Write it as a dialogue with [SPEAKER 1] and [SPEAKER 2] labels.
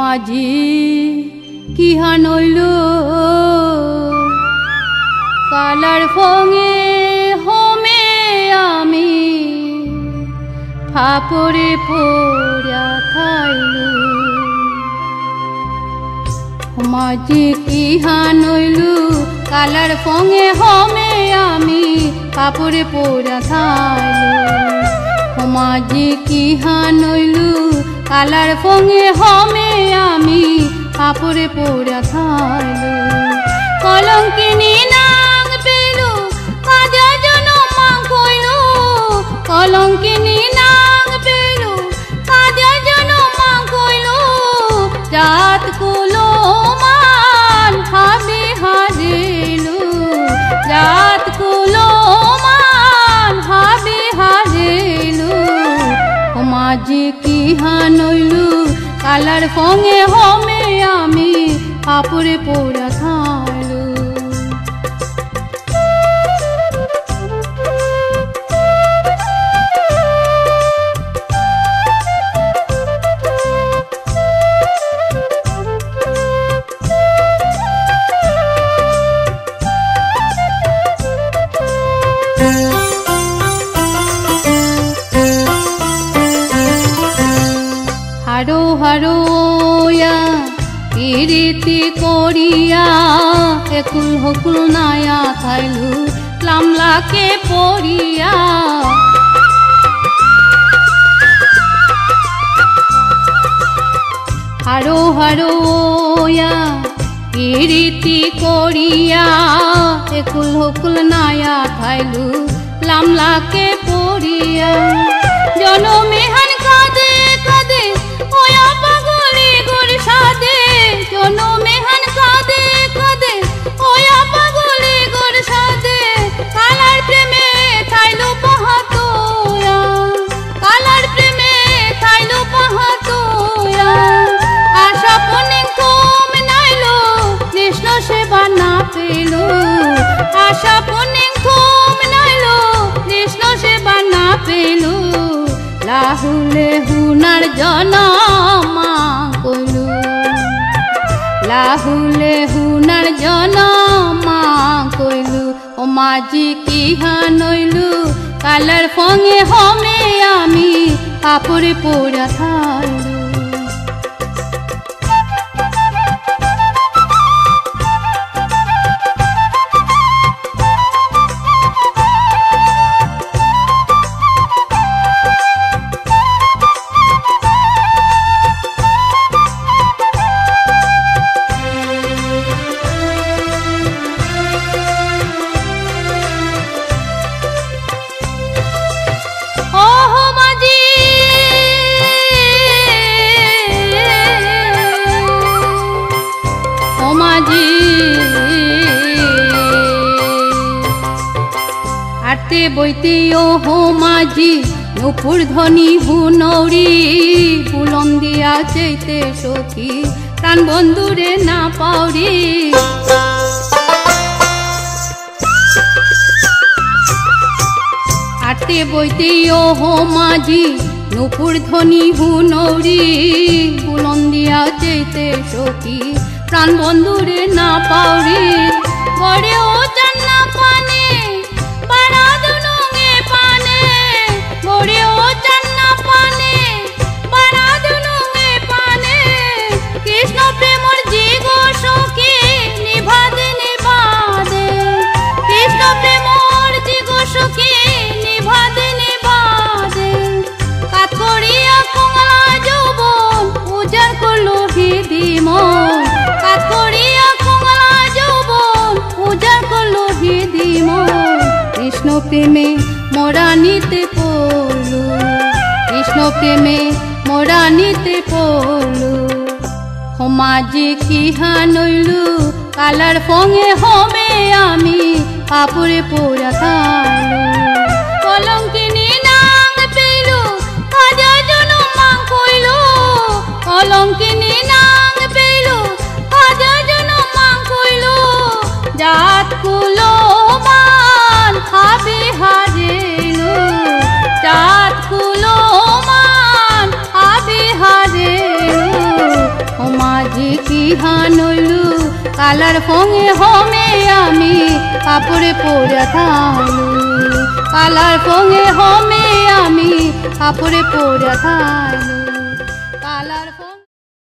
[SPEAKER 1] মাঝি কি হানইল কালার ফঙে হোমে আমি ফাপরে পড়া খাইলু মাঝি কি হানইলু কালার ফঙে হোমে আমি কাপড়ে পোড়া খাইলু মাঝি কি হানইলু কালার ফোঙে হমে আমি কাপড়ে পড়া খাইলু কি কালার ফঙে হমে আমি কাপড়ে পোড়া হারোয়া, ইরিতি করিয়া, একুল হকুল নায়া খাইলু লামলাকে পড়িয়া। হারো হারোয়া, ইরিতি করিয়া, একুল হকুল নায়া খাইলু লামলাকে পড়িয়া। জনমেহান লাহুলে হুনার জনমা কইলু ও মাঝি কি হানইলু কালার ফঙে হমে আমি কাপড়ে পোড়া খাইলু মাঝি। আটতে বইতে ও হো মাঝি, নুপুর ধ্বনি হুনৌরি বুলন্দিয়া চেতে সখী, প্রাণ বন্ধুরে না পাউরি আটে বইতে ও হো মাঝি, নুপুর ধ্বনি হুনৌরি বুলন্দিয়া চেতে সখী প্রাণ বন্ধুরে না পাউরি গড়ে ও জান্না পানে পাড়া করল দিম, কৃষ্ণ প্রেমে মোরা নিতে পড়ল। কৃষ্ণ প্রেমে মোরা নিতে পড়ল। সমাজি কি হানইলু কালার ফঙে হবে আমি পাপড়ে পোড়া খাইলু কলঙ্কিনী কালার ফোঙে হোমে আমি কাপড়ে পরে থানু কালার ফোঙে হোমে আমি কাপড়ে পরে থালু